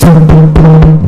Jump, jump, jump.